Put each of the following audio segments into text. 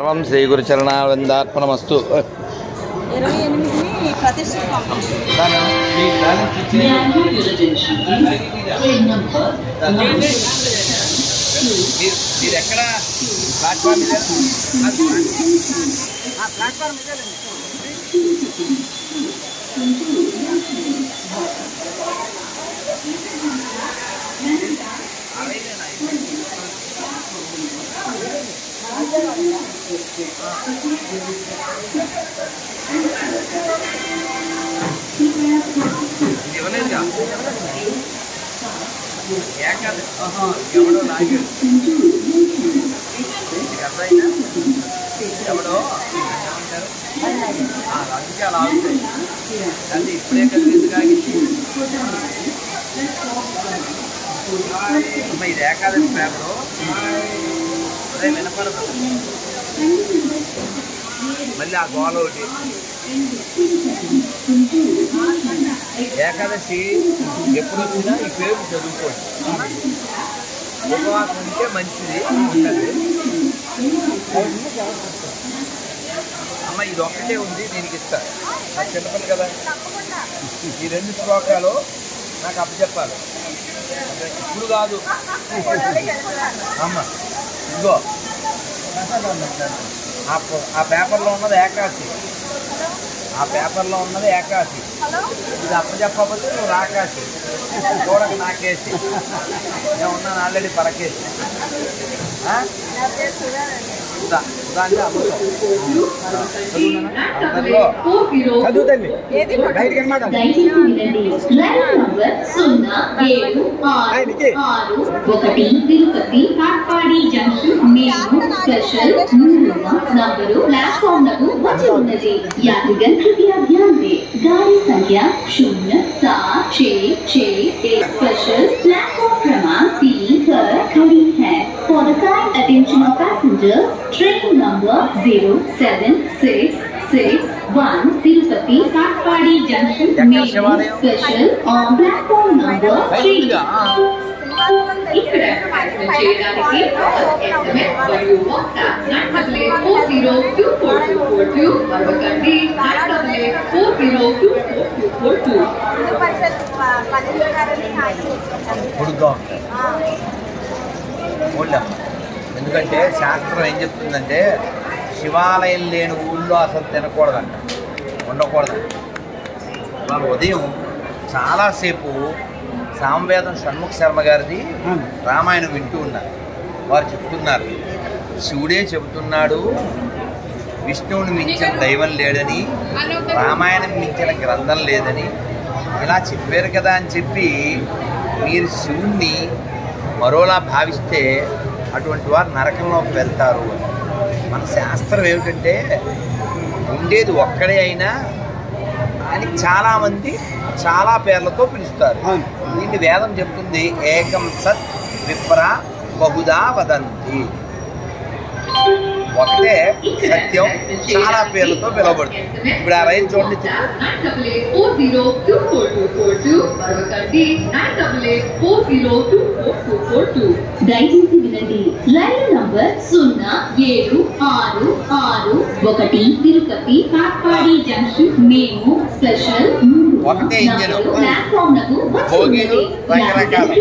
సర్వం శ్రీ గురు చరణావందార్పణమస్తు ఇరవై ఎనిమిదిని ప్రతిష్ఠిస్తాం. మీరు ఎక్కడ ప్లాట్ఫామ్ ఇవ్వలేదుగా ఏకాదు ఎవడో లాగాడు నీకు ఎవడో అందుకే అలా అవుతాయి ఇప్పుడే కలిగింది కాగింది అమ్మ ఇది ఏకాదశి పేపరు వినపడదు. మళ్ళీ ఆ గోల ఒకటి. ఏకాదశి ఎప్పుడు వచ్చినా ఈ పేరు చదువుకోండి. ఉపవాసం ఉంటే మంచిది ఉండదు. అమ్మ ఇది ఒక్కటే ఉంది దీనికి ఇస్తా. నాకు చిన్నపిల్ల కదా. ఈ రెండు శ్లోకాలు నాకు అప్పచెప్పాలి. ఇప్పుడు కాదు. అమ్మ ఇదిగో ఆ ప- ఆ పేపర్లో ఉన్నది ఏకాశి ఆ పేపర్లో ఉన్నది ఏకాశి ఇది అప్పచెప్పకపోతే నువ్వు రాకాశి చూడక నాకేసి నేను ఉన్నాను ఆల్రెడీ పరకేసి ఆ? ఉదా ఉదా అంటే అమృతం అందరిలో చదువుతండి బయటికి అనమాట దయచేసి వినండి రైలు నంబర్ సున్నా ఏడు ఆరు ఆరు ఒకటి తిరుపతి కాట్పాడి జంక్షన్ మేము స్పెషల్ మూడవ నంబరు ప్లాట్ఫామ్ లకు వచ్చి ఉన్నది यात्रीगण कृपया ध्यान दें गाड़ी संख्या शून्य सात छः छः एक स्पेशल प्लेटफॉर्म क्रमांक तीन पर खड़ी है For the kind attention of passengers, train number 07661 Tirupati Junction Main special on platform number 3. ఇక్కడ అడ్వర్టైజ్మెంట్ ఊళ్ళమ్మ ఎందుకంటే శాస్త్రం ఏం చెప్తుందంటే శివాలయం లేని ఊళ్ళో అసలు తినకూడదంట ఉండకూడదంట వాళ్ళు ఉదయం చాలాసేపు సామవేదం షణ్ముఖ శర్మ గారిది రామాయణం వింటూ ఉన్నారు. వారు చెప్తున్నారు శివుడే చెబుతున్నాడు విష్ణువుని మించిన దైవం లేడని రామాయణం మించిన గ్రంథం లేదని ఇలా చెప్పారు కదా అని చెప్పి మీరు శివుణ్ణి మరోలా భావిస్తే అటువంటి వారు నరకంలోకి వెళ్తారు. మన శాస్త్రం ఏమిటంటే ఉండేది ఒక్కడే అయినా అని చాలామంది చాలా పేర్లతో పిలుస్తారు. దీన్ని వేదం చెప్తుంది ఏకం సత్ విప్ర బహుదా వదంతి. ఒకటే సత్యం చాలా పేర్లతో పిలువబడుతుంది. ఇప్పుడు ఆ రైలు చూడండి. ఫోర్ జీరో ఫోర్ దయచేసి వినండి. రైలు నంబర్ సున్నా ఏడు ఆరు ఆరు ఒకటి తిరుపతి కాట్పాడి జంక్షన్ మేము స్పెషల్ ఒకటే ఇంజన్ భోగిలు రకరకాలు.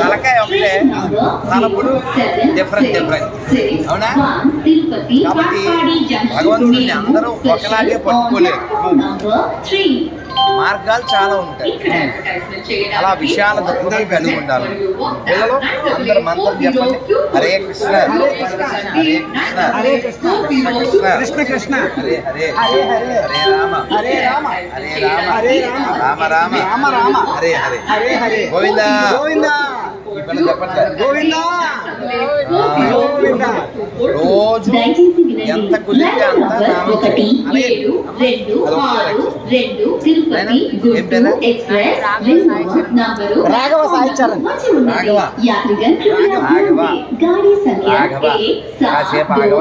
తలకాయ ఒకటే. తలపుడు డిఫరెంట్ డిఫరెంట్ అవునా? కాబట్టి భగవంతుడిని అందరూ ఒకలాగే పట్టుకోలేరు మార్గాలు చాలా ఉంటాయి. అలా విషయాల దగ్గర కలిగి ఉండాలి పిల్లలు అందరు మంత్రం చెప్పండి. హరే కృష్ణ. కృష్ణ. కృష్ణ. రామ. రామ. రామ రామ. రామ రామ. హరే హరే. హరే హరే. గోవిందా. గోవిందా. రోజు ఎంత కుదిరితే అంత ఒకటి ఏడు రెండు ఆరు రెండు తిరుపతి గుంటూరు ఎక్స్ప్రెస్ నంబరు రాఘవ సాయిచరణ్ రాఘవ యాత్రిగన్ రాఘవ గాడి సంఖ్య Raghava ఆగవ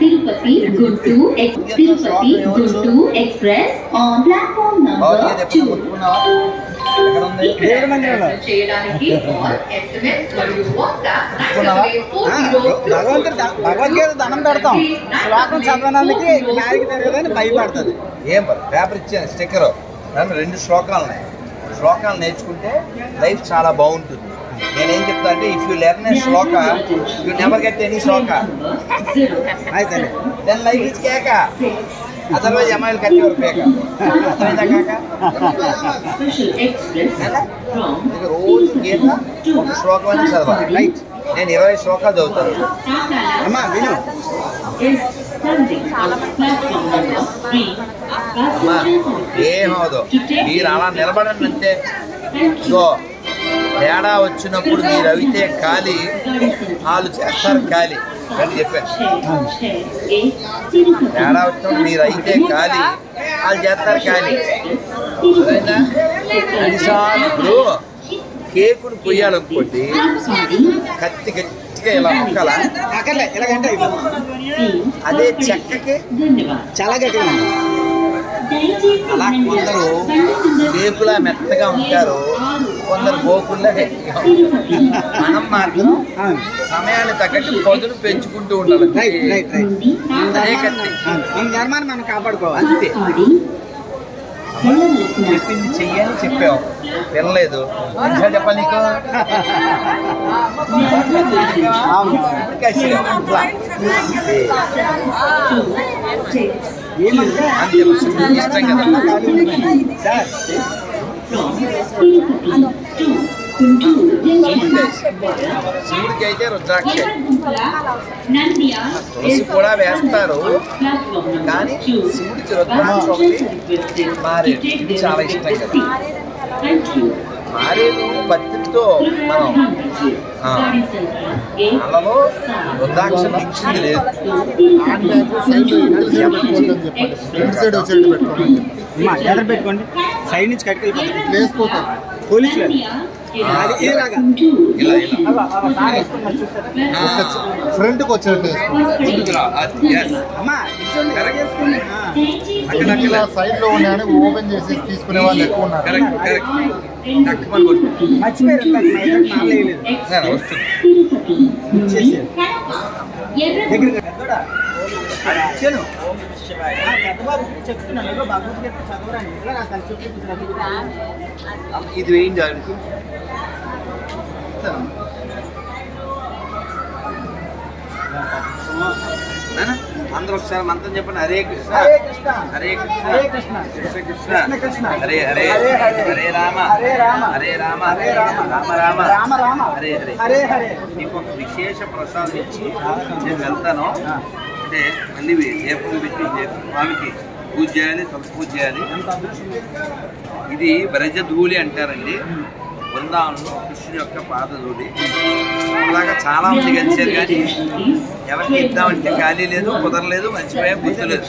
Tirupati Guntur Tirupati Guntur express on platform number 2 భగవంతుడు భగవద్గీత దండం పెడతాం. శ్లోకం చదవడానికి మ్యారికి తెలియదని భయపడుతుంది ఏం పేపర్ ఇచ్చాను స్టిక్కర్. రెండు శ్లోకాలు ఉన్నాయి శ్లోకాలు నేర్చుకుంటే లైఫ్ చాలా బాగుంటుంది. నేనేం చెప్తా అంటే if you learn a Shloka you never get any శ్లోక. అయితే దెన్ లైఫ్ ఇస్ కేక. కాక? స్పెషల్ ఎక్స్ప్రెస్ ఎలా? ఫ్రమ్ నీకు రోజు గీత ఒక శ్లోకం అని చదవాలి. రైట్ నేను ఇరవై శ్లోకాలు చదువుతాను. అమ్మా విను. అమ్మా ఏమవదు మీరు అలా నిలబడండి అంతే. ఇగో తేడా వచ్చినప్పుడు మీరు అవితే ఖాళీ వాళ్ళు చేస్తారు ఖాళీ. అని చెప్పాను తేడా వచ్చినప్పుడు మీరు అయితే ఖాళీ. వాళ్ళు చేస్తారు ఖాళీ? అన్నిసార్లు ఇప్పుడు కేకును కొయ్యాలనుకోండి కత్తి గట్టిగా ఇలా మొక్కల. అక్కర్లే ఇలాగంటే అయిపోతుంది అదే చెక్కకి చాలా గట్టిగా ఉంది. అలా కొందరు కేకులా మెత్తగా ఉంటారు. కొందరు ఉంటారు మనం మాత్రం సమయాన్ని తగ్గట్టు పొదును పెంచుకుంటూ ఉండాలి. మన ధర్మాన్ని మనం కాపాడుకోవాలి అంతే. చెప్పింది చెయ్యని చెప్పావు. వినలేదు. ఇంకా చెప్పాలి నీకు? అంతే. ఇష్టం కదా. సార్. శివుడికి అయితే రుద్రాక్ష. తులసి కూడా వేస్తారు. కానీ శివుడికి రుద్రాక్ష ఒకటి మారేడు. చాలా ఇష్టం కదా. మారేడు పత్రితో మనం ఆ, అలలో రుద్రాక్ష మించింది లేదు. సైడ్ పెట్టుకోండి. సైడ్ నుంచి కట్టుకెళ్ళి వేసుకోతాం పోలీసులు అది ఇలాగా. ఇలా ఇలా. సైడ్లో ఉన్నాయని ఓపెన్ చేసి తీసుకునే వాళ్ళు ఎక్కువ ఉన్నారు. మర్చిపోయారు ఇచ్చాను చెప్తున్నాను భగవద్గీత చదవరాని ఇట్లా ఇది వేయండి ఆవిడకి నాన్న, అందరూ ఒకసారి మంత్రం చెప్పండి. హరే కృష్ణ. హరే కృష్ణ. హరే కృష్ణ. హరే కృష్ణ. కృష్ణ హరే హరే. హరే రామ. హరే రామ. హరే రామ. హరే రామ. రామ రామ. రామ రామ. హరే హరే. హరే హరే. నీకు ఒక విశేష ప్రసాదం ఇచ్చి నేను వెళ్తాను. అంటే మళ్ళీ దీపం పెట్టి స్వామికి పూజ చేయాలి తొలసి పూజ చేయాలి. ఇది బ్రజధూళి అంటారండి. బృందావనంలో కృష్ణుని యొక్క పాదధూళి అలాగా చాలా మంది కలిసారు కానీ ఎవరికి ఇద్దామంటే ఖాళీ లేదు కుదరలేదు మర్చిపోయా బుద్ధి లేదు.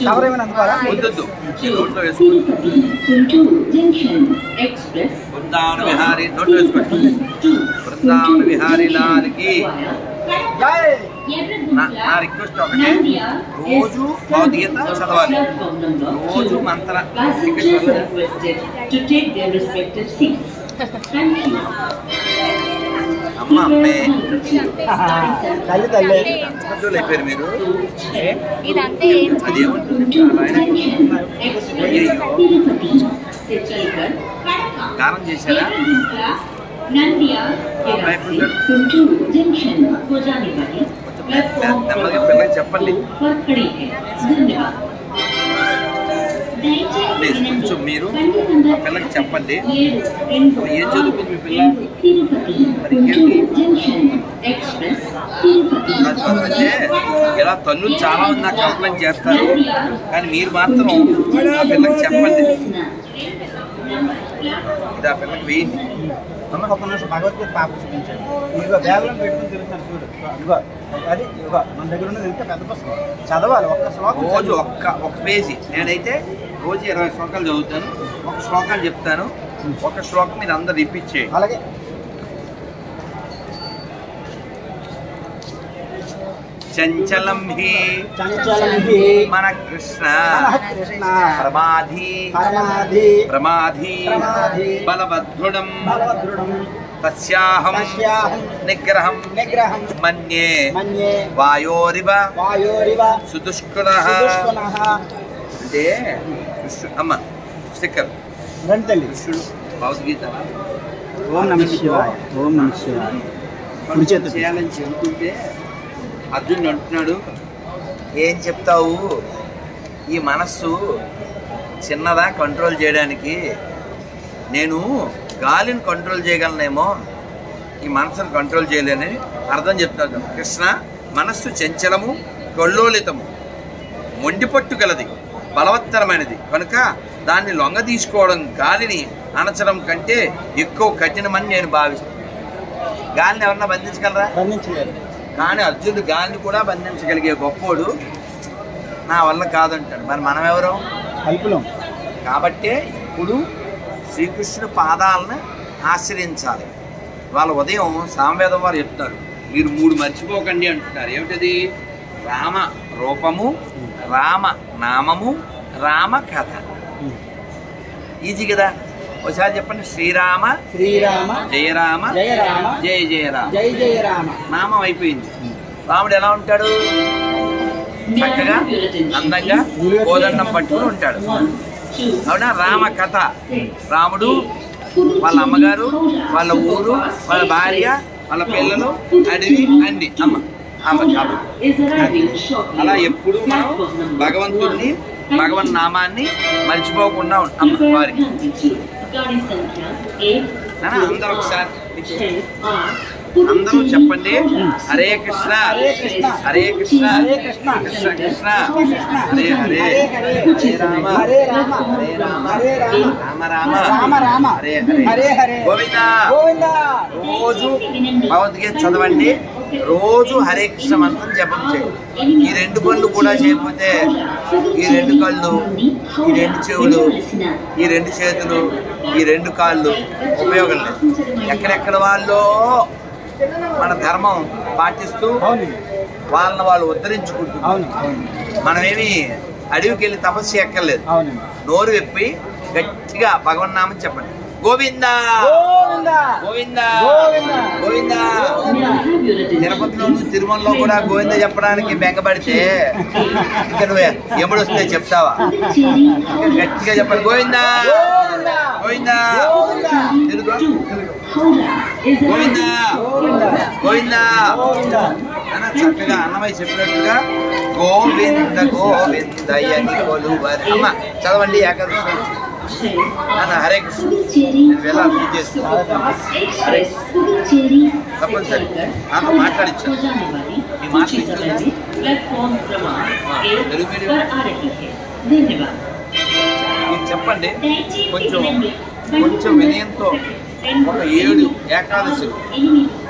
ఈ నోట్లో వేసుకోండి. బృందావన విహారీ నోట్లో వేసుకోండి. బృందావన విహారీ లాల్కి జై! నా రిక్వెస్ట్ ఒకటే రోజు భౌతికత చదవాలి రోజు మంత్ర. అమ్మ అమ్మే తల్లి తల్లి అయిపోయారు మీరు Kadapa, గానం చేశారా Junction, Kojanibali, platform చెప్పండి పిల్లకి చెప్పండి అంటే ఇలా తన్ను చాలా ఉంది నాకు కంప్లైంట్ చేస్తారు కానీ మీరు మాత్రం ఆ పిల్లకి చెప్పండి ఇది ఆ పిల్లకి వేయండి ఒక నిమిషం భగవద్గీత పాప చూపించాడు. ఇదిగో బ్యాగ్లో పెట్టుకుని తిరుగుతాను చూడు. ఇదిగో అది ఇదిగో మన దగ్గర ఉన్నది ఇంత పెద్ద పుస్తకం. చదవాలి ఒక్క శ్లోకం రోజు. ఒక్క ఒక పేజీ. నేనైతే రోజు ఇరవై శ్లోకాలు చదువుతాను. ఒక శ్లోకాలు చెప్తాను. ఒక శ్లోకం మీరు అందరు రిపీట్ చేయండి. అలాగే. చంచలం హి. చంచలం హి. మన కృష్ణ ప్రమాధి. పరమాధి. ప్రమాధి. ప్రమాధి. బలవద్రుడం బలవదృఢం తస్యాహం. తస్యాహం. నిగ్రహం. నిగ్రహం. మన్యే. మన్యే. వాయోరివ. వాయోరివ. సుదుష్కుల అంటే కృష్ణుడు. అమ్మ స్టిక్కర్. తల్లి కృష్ణుడు. భగవద్గీత. ఓం నమ శివాయ. ఓం నమ శివాయ చేయాలని చెబుతుంటే అర్జునుడు అంటున్నాడు ఏం చెప్తావు? ఈ మనస్సు చిన్నదా కంట్రోల్ చేయడానికి? నేను గాలిని కంట్రోల్ చేయగలనేమో ఈ మనసును కంట్రోల్ చేయలేనని అర్థం చెప్తాను కృష్ణ మనస్సు చంచలము కల్లోలితము మొండిపట్టు గలది బలవత్తరమైనది. కనుక దాన్ని లొంగ తీసుకోవడం గాలిని అణచడం కంటే ఎక్కువ కఠినమని నేను భావిస్తాను గాలిని ఎవరన్నా బంధించగలరా? బంధించలేదు. కానీ అర్జునుడు గాలిని కూడా బంధించగలిగే గొప్పోడు నా వల్ల కాదంటాడు. మరి మనం ఎవరు కల్పులం. కాబట్టే ఇప్పుడు శ్రీకృష్ణుడి పాదాలను ఆశ్రయించాలి. వాళ్ళ ఉదయం సామవేదం వారు చెప్తారు. మీరు మూడు మర్చిపోకండి అంటున్నారు. ఏమిటది? రామ రూపము రామ నామము రామ కథ. ఈజీ కదా? ఒకసారి చెప్పండి. శ్రీరామ శ్రీరామ జయరామ జయ రామ జయ జయరామ. జయ రామ నామం అయిపోయింది. రాముడు ఎలా ఉంటాడు? చక్కగా అందంగా కోదండం పట్టుకుని ఉంటాడు. అవునా? రామ కథ. రాముడు వాళ్ళ అమ్మగారు వాళ్ళ ఊరు వాళ్ళ భార్య వాళ్ళ పిల్లలు అడవి అన్ని అమ్మ అమ్మ అలా ఎప్పుడు మనం భగవంతుడిని భగవన్ నామాన్ని మర్చిపోకుండా ఉంటాం వారికి. అందరూ ఒకసారి అందరూ చెప్పండి. హరే కృష్ణ. హరే కృష్ణ. కృష్ణ. కృష్ణ. హరే హరే హరే రామ. హరే రామ. హరే రామ. రామ. రామ. రామ. హరే హరే హరే హరే. గోవింద. గోవింద. రోజు భగవద్గీత చదవండి. రోజు హరే కృష్ణ మంత్రం జపం చేయండి. ఈ రెండు పనులు కూడా చేయకపోతే ఈ రెండు కళ్ళు ఈ రెండు చెవులు ఈ రెండు చేతులు ఈ రెండు కాళ్ళు ఉపయోగం లేదు. ఎక్కడెక్కడ వాళ్ళు మన ధర్మం పాటిస్తూ వాళ్ళని వాళ్ళు అవును మనమేమి అడవికి వెళ్ళి తపస్సు ఎక్కర్లేదు నోరు విప్పి గట్టిగా భగవన్నామని చెప్పండి. గోవిందా గోవింద గోవిందా తిరుపతిలో తిరుమలలో కూడా గోవింద చెప్పడానికి బెంగపడితే ఇంకా నువ్వు ఎప్పుడు వస్తే చెప్తావా గట్టిగా చెప్పండి గోవిందా గోవింద గోవిందా గోవిందా చక్కగా అన్నమయ్య చెప్పినట్టుగా గోవింద కొలువరి అమ్మ చదవండి ఏకాదశి హరే కృష్ణ. నేను వెళ్ళాలి పూజ చేస్తాను తప్పనిసరి. నాతో మాట్లాడించాను ఈ మాట తెలుగు మీడియం చెప్పండి. కొంచెం కొంచెం వినయంతో ఒక ఏడు ఏకాదశి.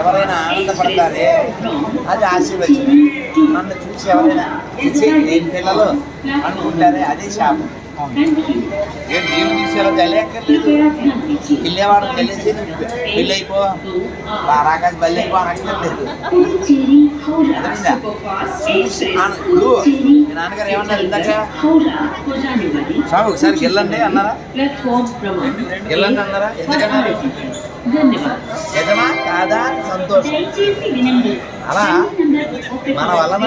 ఎవరైనా ఆనందపడతారే? అది ఆశీర్వచనం. నన్ను చూసి ఎవరైనా నేను ఏం పిల్లలు అనుకుంటారే? అదే శాపం. ఏం తీసేలా తెలియక్కర్లేదు పిల్లేవాడు తెలిసి పెళ్ళి అయిపో బారాకాశ బల్లి అయిపో అనక్కర్లేదు ఇప్పుడు మీ నాన్నగారు ఏమన్నారు ఇందాక స్వామి ఒకసారి గెల్లండి అన్నారా? గెల్లండి అన్నారా? ఎందుకన్నారు? యజమా కాదా? సంతోషం. అలా మన వలన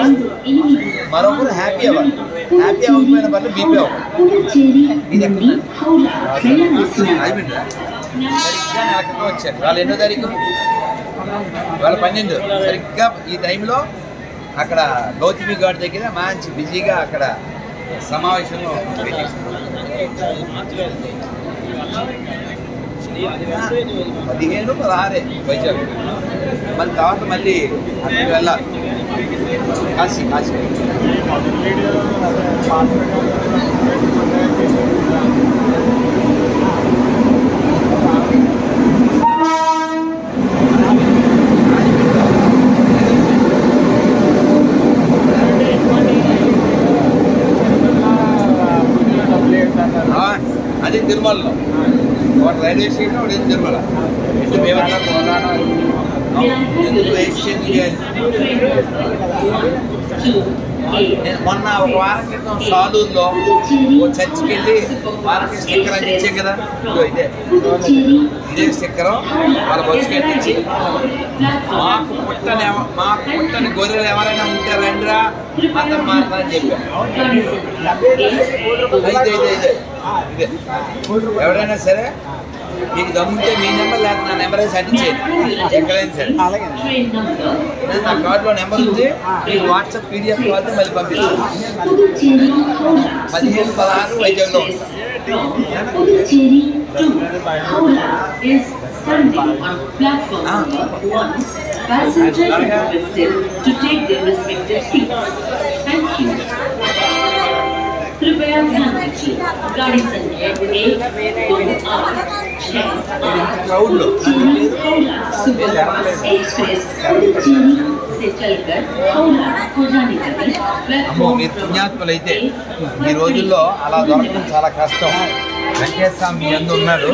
మరొకరు హ్యాపీ అవ్వాలి. హ్యాపీ అవ్వకపోయిన పనులు బీపీ అవ్వాలి. సరిగ్గా వచ్చారు. వాళ్ళు ఎన్నో తారీఖు? వాళ్ళ పన్నెండు. సరిగ్గా ఈ టైంలో అక్కడ గౌతమి గారి దగ్గర మంచి బిజీగా అక్కడ సమావేశంలో. పదిహేను పదహారే వైజాగ్ మళ్ళీ తర్వాత మళ్ళీ అక్కడికి వెళ్ళాలి కాశీ కాశీ ఇది తిరుమల ఇటు మేమన్నా కోలాడ ఎందుకు ఎక్స్చేంజ్ చేయాలి నేను మొన్న ఒక వారం క్రితం సాలూరులో ఓ చర్చికి వెళ్ళి వారికి స్టిక్కర్ అని ఇచ్చాం కదా ఇదే. ఇదే స్టిక్కర్. వాళ్ళ బస్సుకి అంటించి మాకు పుట్టని మాకు పుట్టని గొర్రెలు ఎవరైనా ఉంటే రండిరా మతం మారుతారని చెప్పాను ఇదే ఇదే ఇదే. ఇదే. ఎవరైనా సరే మీకు దమ్ముంటే మీ నెంబర్ లేక నా నెంబర్ వేసి అంటించేయండి ఎక్కడైనా సరే ట్రైన్ నంబర్ నేను నా కార్డులో నెంబర్ ఉంది మీకు వాట్సాప్ పీడిఎఫ్ కావాలంటే మళ్ళీ పంపిస్తాను పుదుచ్చేరి హౌరా పదిహేను పదహారు వైజాగ్లో ఉంటాను Puducherry to Howrah is standing on platform number one. Passengers are requested to take their respective seats. Thank you. कृपया ध्यान दीजिए गाड़ी संख्या एक दो आठ छह आठ క్రౌడ్లో. అమ్మో మీరు పుణ్యాత్ములైతే. ఈ రోజుల్లో అలా దొరకడం చాలా కష్టం. వెంకటేశ్వర మీ ఎందు ఉన్నాడు.